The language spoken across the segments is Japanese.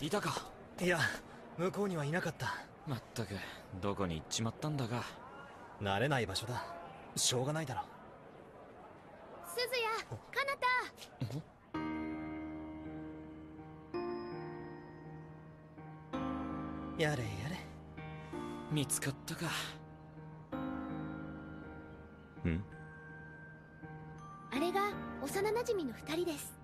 いたか。いや向こうにはいなかった。まったく。どこに行っちまったんだか。慣れない場所だ。しょうがないだろ。鈴やかなたやれやれ。見つかったか。ん？あれが幼馴染の二人です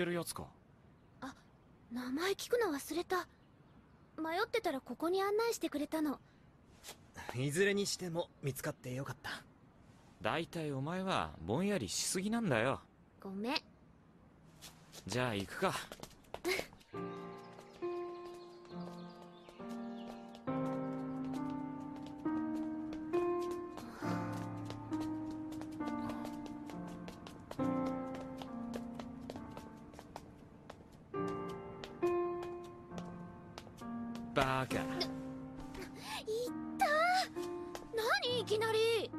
ってるやつか？名前聞くの忘れた。迷ってたらここに案内してくれたの。いずれにしても見つかってよかった。大体お前はぼんやりしすぎなんだよ。ごめん。じゃあ行くか バカいった何いきなり。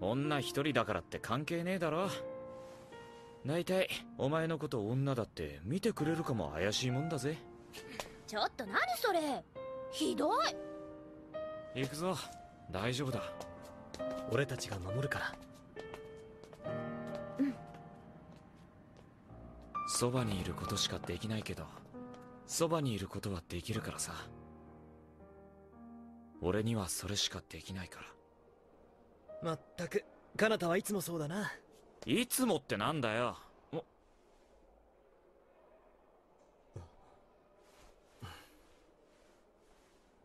女一人だからって関係ねえだろ。大体お前のこと女だって見てくれるかも怪しいもんだぜ。ちょっと何それ。ひどい。行くぞ。大丈夫だ。俺たちが守るから。そばにいることしかできないけどそばにいることはできるからさ俺にはそれしかできないから。まったく彼方はいつもそうだな。いつもってなんだよ。お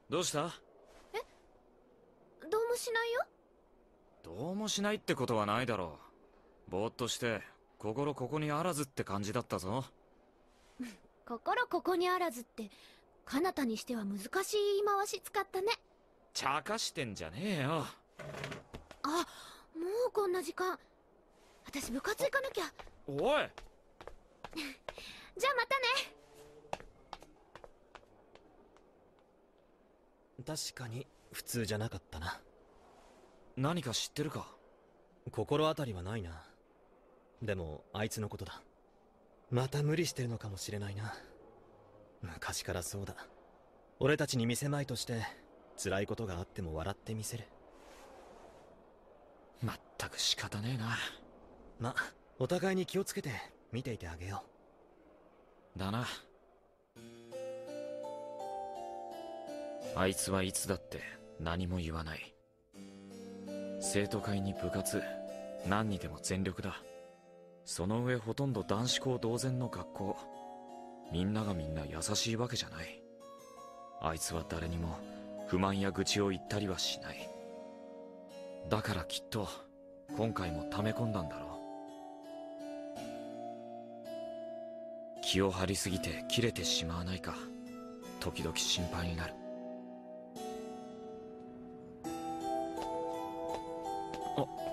どうした？どうもしないよ？どうもしないってことはないだろう。ぼーっとして心ここにあらずって感じだったぞ。心ここにあらずって彼方にしては難しい言い回し使ったね茶化してんじゃねえよ。あもうこんな時間。私部活行かなきゃ。おい。じゃあまたね。確かに普通じゃなかったな。何か知ってるか？心当たりはないな。でもあいつのことだ。また無理してるのかもしれないな。昔からそうだ。俺たちに見せまいとして辛いことがあっても笑ってみせる。まったく仕方ねえな。まお互いに気をつけて見ていてあげよだな。あいつはいつだって何も言わない。生徒会に部活何にでも全力だ。その上ほとんど男子校同然の学校。みんながみんな優しいわけじゃない。あいつは誰にも不満や愚痴を言ったりはしない。だからきっと今回も溜め込んだんだろう。気を張りすぎて切れてしまわないか。時々心配になる。あっ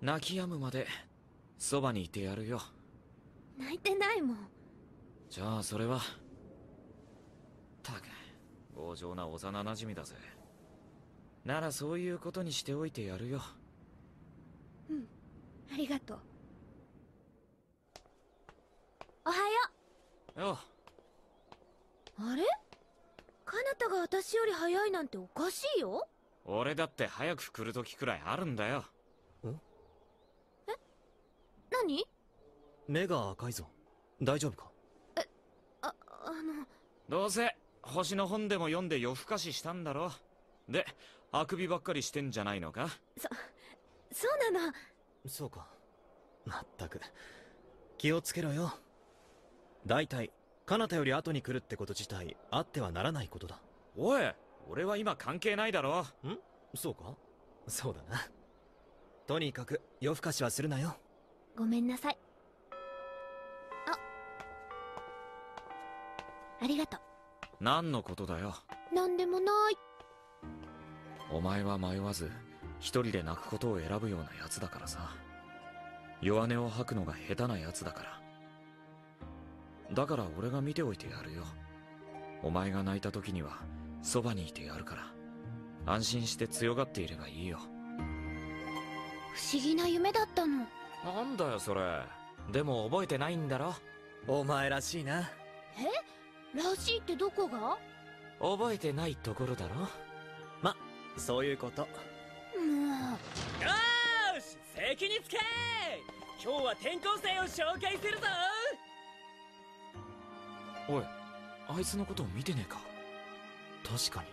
泣き止むまでそばにいてやるよ。泣いてないもん。じゃあそれはたく強情な幼馴染だぜ。ならそういうことにしておいてやるよ。ありがとう。おはよよう。あれ？かなたが私より早いなんておかしいよ。俺だって早く来る時くらいあるんだよ何？目が赤いぞ。大丈夫か？ああの。どうせ星の本でも読んで夜更かししたんだろ。であくびばっかりしてんじゃないのか？そうなの。そうか。まったく。気をつけろよ。大体彼方より後に来るってこと自体あってはならないことだ。おい俺は今関係ないだろ。そうか？そうだな。とにかく夜更かしはするなよごめんなさい。あ。ありがと何のことだよ。うなんでもない。お前は迷わず一人で泣くことを選ぶようなやつだからさ。弱音を吐くのが下手なやつだから。だから俺が見ておいてやるよ。お前が泣いた時にはそばにいてやるから。安心して強がっていればいいよ。不思議な夢だったのなんだよそれ。でも覚えてないんだろ。お前らしいな。らしいってどこが？覚えてないところだろ。まそういうこと。もよーし席につけ！今日は転校生を紹介するぞ！おいあいつのことを見てねえか？確か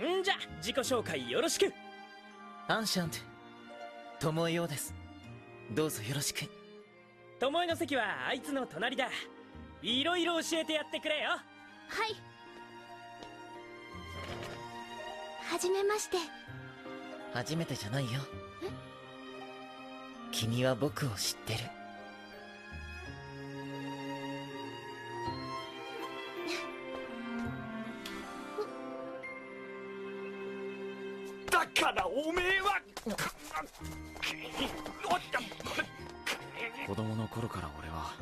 に。んじゃ自己紹介よろしく！アンシャント友ようですどうぞよろしく。巴の席はあいつの隣だ。いろいろ教えてやってくれよ。はい。はじめまして。初めてじゃないよ。君は僕を知ってるだからおめえは子供の頃から俺は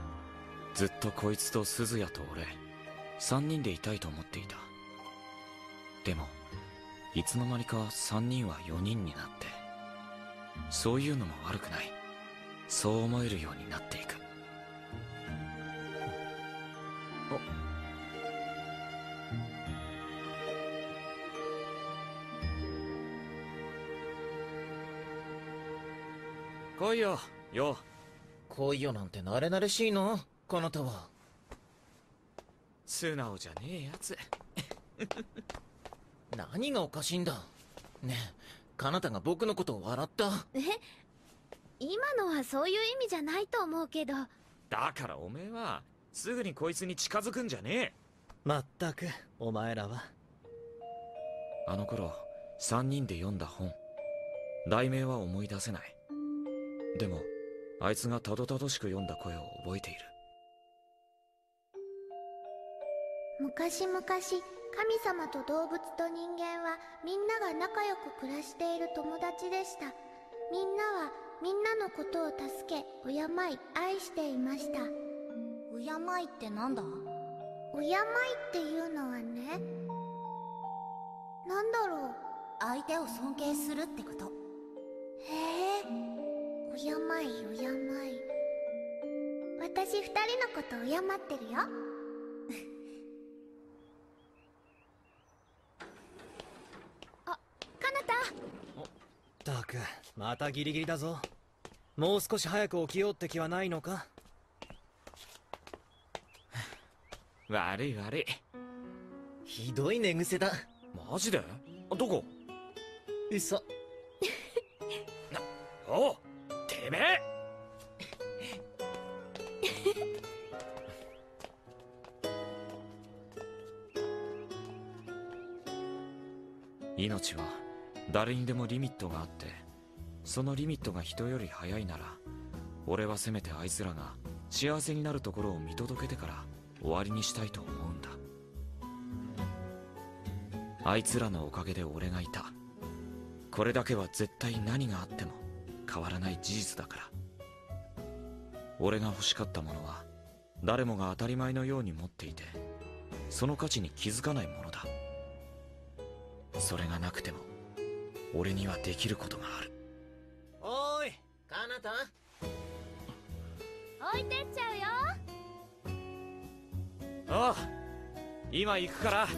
ずっとこいつと鈴谷と俺3人でいたいと思っていた。でもいつの間にか3人は4人になってそういうのも悪くない。そう思えるようになっていく。来いよよ。恋よなんて慣れ慣れしいの？こなたは素直じゃねえやつ。何がおかしいんだ？ねえかなたが僕のことを笑った？え？今のはそういう意味じゃないと思うけど。だからおめえはすぐにこいつに近づくんじゃねえ。まったくお前らは。あの頃3人で読んだ本。題名は思い出せないでもあいつがたどたどしく読んだ声を覚えている。昔々神様と動物と人間はみんなが仲良く暮らしている友達でした。みんなはみんなのことを助け敬い愛していました。敬いってなんだ？敬いっていうのはねなんだろう。相手を尊敬するってこと。へえ敬い敬い。私二人のことを敬ってるよ。あかなた。ったくまたギリギリだぞ。もう少し早く起きようって気はないのか？悪い悪い。ひどい寝癖だ。マジで？どこ？嘘命は誰にでもリミットがあってそのリミットが人より早いなら俺はせめてあいつらが幸せになるところを見届けてから終わりにしたいと思うんだ。あいつらのおかげで俺がいた。これだけは絶対何があっても変わらない事実だから。俺が欲しかったものは誰もが当たり前のように持っていてその価値に気づかないものだ。それがなくても俺にはできることがある。おーいかなた。置いてっちゃうよ。ああ今行くから